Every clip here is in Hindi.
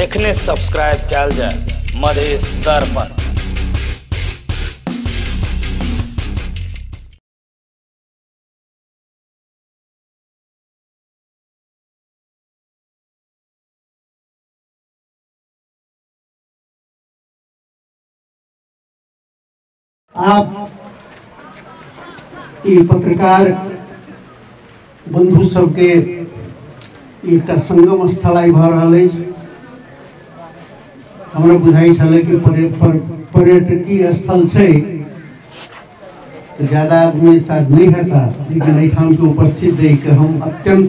एखने सब्सक्राइब कयल जाय मधेश दर्पण आप ई पत्रकार बंधु सबके एक संगम स्थल आई भऽ रहल अछि। हमरा बुझाइ छलै कि पर्य- पर- पर्यटकीय स्थल छै। तऽ ज़्यादा आदमी शायद नहीं हेता, लेकिन एहिठाम के उपस्थित देख के हम अत्यंत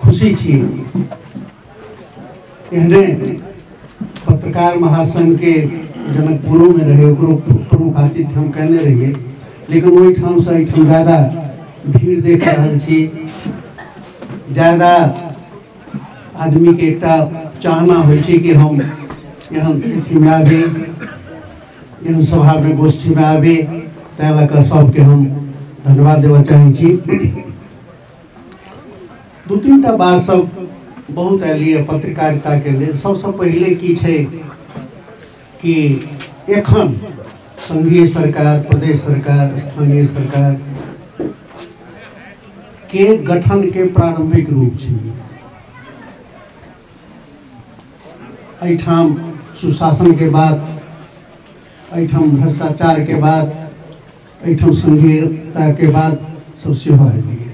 खुशी छी। एहने पत्रकार महासंघ के जनकपुरो में रहे प्रमुख आतिथ्य हम कहने रहिए लेकिन ओहिठाम से एहिठाम ज़्यादा भीड़ देख रहल छी। ज़्यादा आदमी के एकटा चाहना छै कि हम एहन अथीमे आबी एहन सभामे गोष्ठीमे आबी, तैँ लऽ कऽ सबके हम धन्यवाद देबऽ चाहै छी। दू तीन टा बात सब बहुत एलियै पत्रकारिता के लेल। सबसँ पहिले की छै कि एखन संघीय सरकार, प्रदेश सरकार, स्थानीय सरकार के गठन के प्रारंभिक रूप छै। एहिठाम सुशासन के बाद अठम भ्रष्टाचार के बाद अठम संघीयता के बाद सब सेहो एलियै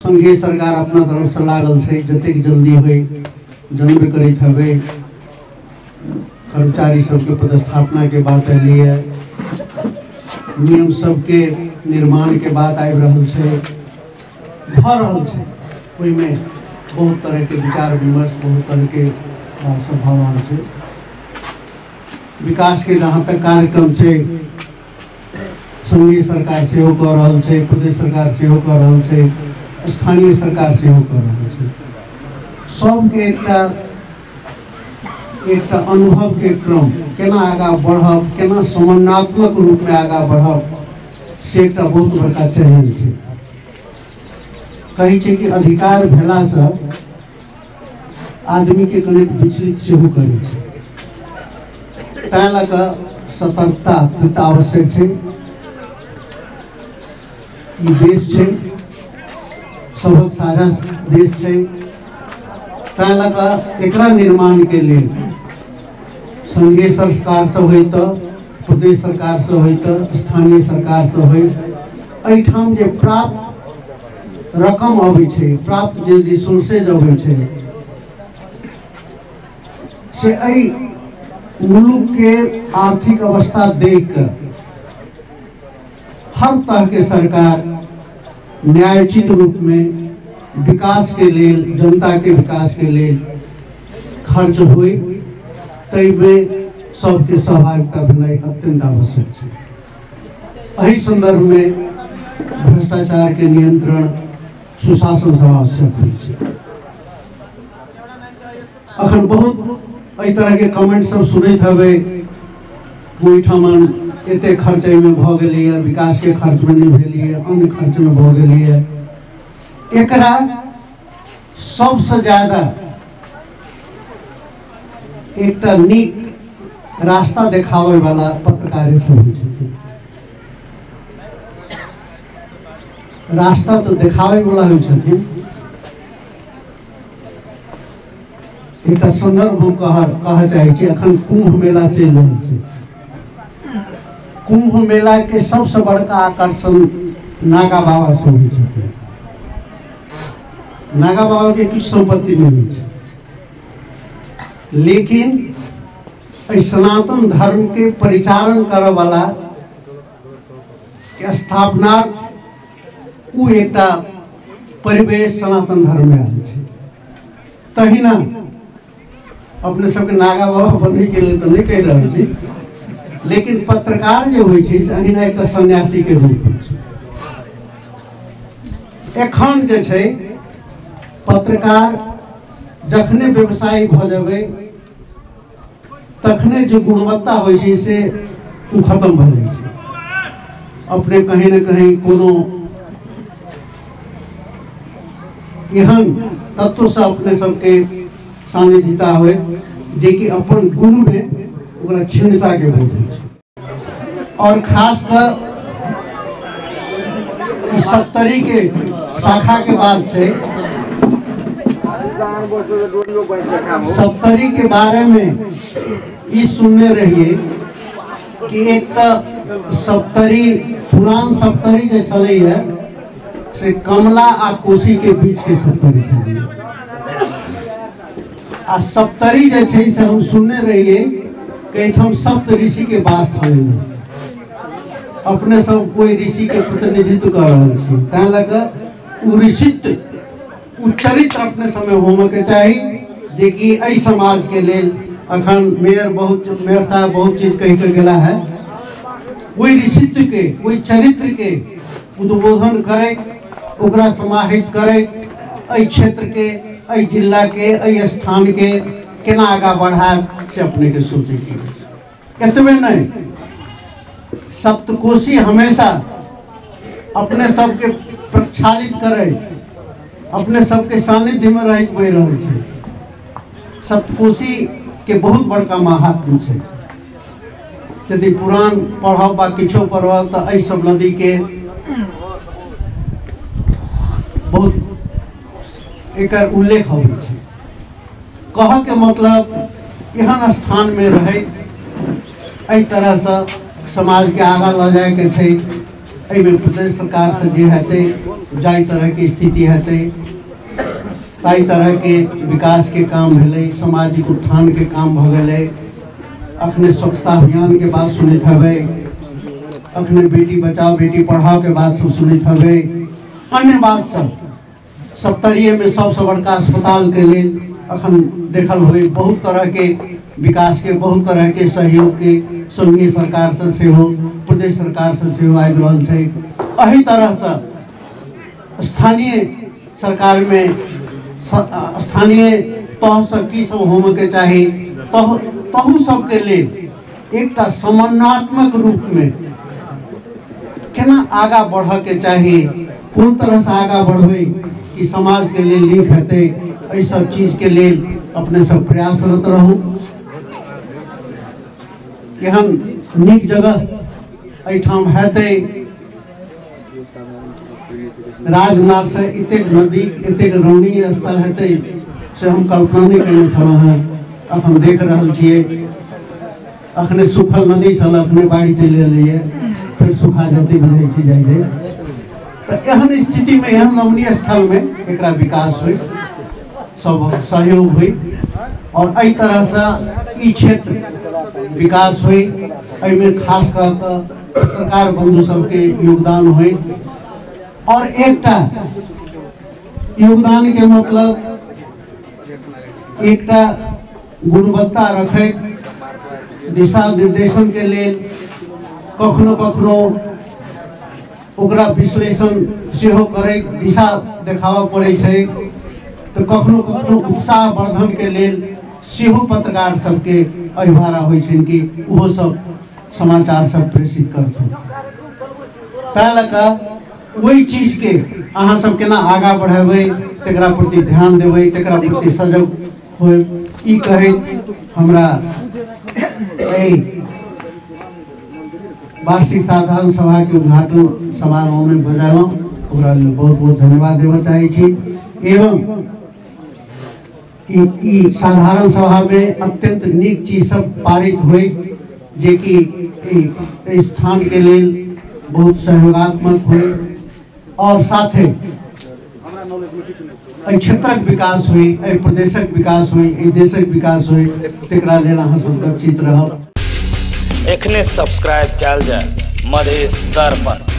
संघीय सरकार अपना तरफ़ से लागल से जतेक जल्दी होइ जनबे करैत हेबै, कर्मचारी सबके पदस्थापना के बात है नियम सबके निर्माण के बात आबि रहल छै, भऽ छै। ओहिमे बहुत तरह के विचार विमर्श बहुत तरह के बात सब भऽ रहल छै। विकास के जहाँ तक कार्यक्रम छै, संघीय सरकार सेहो कऽ रहल छै, प्रदेश सरकार सेहो कऽ रहल छै, स्थानीय सरकार से सेहो कऽ रहल छै। सबके एकटा एकटा अनुभव के क्रम, केना आगाँ बढ़ब, केना समन्वयात्मक रूप में आगा बढ़ब, से एकटा बहुत बड़का चैलेंज है कहै कि अधिकार भेलासँ आदमी के कनि विचलित सेहो करै तैँ लऽ सतर्कता अत्यंत आवश्यक छै ई देश छै सभक साझा देश तैँ लऽ कऽ निर्माण के लिए संघीय सरकार से हो तऽ प्रदेश सरकार से होइ तऽ स्थानीय सरकार से होइ एहिठाम जे प्राप्त रकम अबै प्राप्त जे रिसोर्सेज अबै से मुल्क के आर्थिक अवस्था देखकर हर तरह के सरकार न्यायोचित रूप में विकास के लेल, जनता के विकास के लेल खर्च होइ ताहिमे सबके सहभागिता भेनाइ अत्यंत आवश्यक छै। संदर्भ में भ्रष्टाचार के नियंत्रण सुशासन सब आवश्यक अखन बहुत एहि तरह के कमेंट सब सुनैत हेबै। ओहिठाम एते खर्च एहिमे भऽ गेलैए विकास के खर्च में नहि भेलैए, अन्य खर्च में भऽ गेलैए। एकरा सबसँ ज़्यादा एकटा नीक रास्ता देखाबै वाला पत्रकारे सब होइ छथिन। रास्ता तो देखाबै वाला होइ छथिन एकटा संदर्भ हम कह कहऽ चाहै छी एखन कुंभ मेला चलि रहल छै। कुंभ मेला के सबसँ बड़का आकर्षण नागा बाबा होइ छथिन। नागा बाबा के किछु संपत्ति होइ छै। लेकिन एहि सनातन धर्म के परिचालन करऽ वाला के स्थापनार्थ, ओ एकटा परिवेश सनातन धर्म में छै। तहिना अपने सबके नागा बाबा बनै के लेल तऽ नहि कहि रहल छी। लेकिन पत्रकार जे छै, से अहिना एकटा सन्यासी के रूप होइ छै। एखन जे छै, पत्रकार जखने व्यवसायी भऽ जेबै, तखने जे गुणवत्ता होइ छै, से ओ खत्म भऽ अपने कहीं न कहीं कोनो एहन तत्व से अपने सबके सानिध्यता हुए जेकि अपन गुण में ओकरा के होइ और खास कर सप्तरी के शाखा के बाद छै, सप्तरी के बारे में ई सुनने रहिए कि एक तो सप्तरी, पुरान सप्तरी जे है से कमला आ कोशी के बीच के सप्तरी छलै आ सप्तरी जे से हम सुनने रहिए कि एहिठाम सप्त ऋषि के वास छलै अपने सब कोई ऋषि के प्रतिनिधित्व कर रहल छी। तैं ओ ऋषित्व चरित्र अपने समय होमय के चाही जेकि एहि समाज के लेल अखन मेयर बहुत, मेयर साहब बहुत चीज़ कहि के गेला है। ओहि ऋषित्व के, ओहि चरित्र के उद्बोधन करे ओकरा समाहित करे क्षेत्र के जिला के स्थान के केना आगा बढ़ाएब से अपने के सोचे के एतबे नहीं। सप्तकोशी हमेशा अपने सबके प्रक्षालित करे, अपने सबके सानिध्य में रहित बहि रहल सप्तकोशी के बहुत बड़का महात्म है यदि पुराण पढ़ब बा, किछो पढ़ब तो सब नदी के बहुत एकर उल्लेख होबै छै। कहऽ के मतलब एहन स्थान में रहै तरह से समाज के आगाँ लऽ जाए के छै प्रदेश सरकार से जे हेतै, जाहि तरह के स्थिति हेतै, ताहि तरह के विकास के काम भेलै, सामाजिक उत्थान के काम भऽ गेलै। अखने स्वच्छता अभियान के बात सुनैत हेबै, अखने बेटी बचाओ, बेटी पढ़ाओ के बात सब सुनैत हेबै। अन्य बात सब। सप्तरीय में सबसे बड़का अस्पताल के लिए अखन देखल होई बहुत तरह के विकास के, बहुत तरह के सहयोग के संघीय सरकार से सेहो, प्रदेश सरकार से सेहो आबि रहल छै एही तरह से स्थानीय सरकार में स्थानीय तह से की सब होमय के चाही, तह, तहु सबके लिए एक समन्वयात्मक रूप में केना आगा बढ़ऽ के चाही, कौन तरह से आगा बढ़बै? कि समाज के लेल नीक हेतै सब चीज़ के लेल अपने सब प्रयासरत रहू। एहन नीक जगह एहिठाम हेतै राजमार्ग से एतेक नज़दीक एतेक रमणीय स्थल हेतै से हम कल्पना नहि कयने छलहुँ अखन देख रहल छियै। अखने सुखल नदी छल अखने बाढ़ि चलि एलैए फिर सुखा जेतै बुझै छी जाइ एहन स्थितिमे एहन रमणीय स्थलमे एकरा विकास होइ, सब सहयोग होइ, और एहि तरहसँ ई क्षेत्र विकास होइ। एहिमे खास कऽ सरकार बंधु सबके योगदान होइ। और एकटा योगदान के मतलब एकटा गुणवत्ता रख, दिशा निर्देशन के लिए कखनो कखनो ओकरा विश्लेषण सेहो करैत दिशा देखाबऽ पड़ै छै। तऽ कखनो कखनो उत्साह वर्धन के लेल सेहो पत्रकार सबके होइ छनि कि ओहो सब समाचार सब प्रेषित कऽ ओहि चीज़ के अहाँ सब केना आगाँ बढ़ेबै, तकरा प्रति ध्यान देबै, तकरा प्रति सजग होय ई कहैत हमरा एहि वार्षिक साधारण सभा के उद्घाटन समारोह में लेल बहुत बहुत धन्यवाद देबऽ चाहै एवं साधारण सभा में अत्यंत नीक चीज़ सब पारित होइ जे कि स्थान के लेल बहुत सहयोगात्मक होइ और साथे एहि क्षेत्रक विकास एहि प्रदेशक विकास एहि देशक विकास तकरा लेल अहाँ सब गपचित रहब एखने सब्सक्राइब कैल जाए। मधेश दर्पण।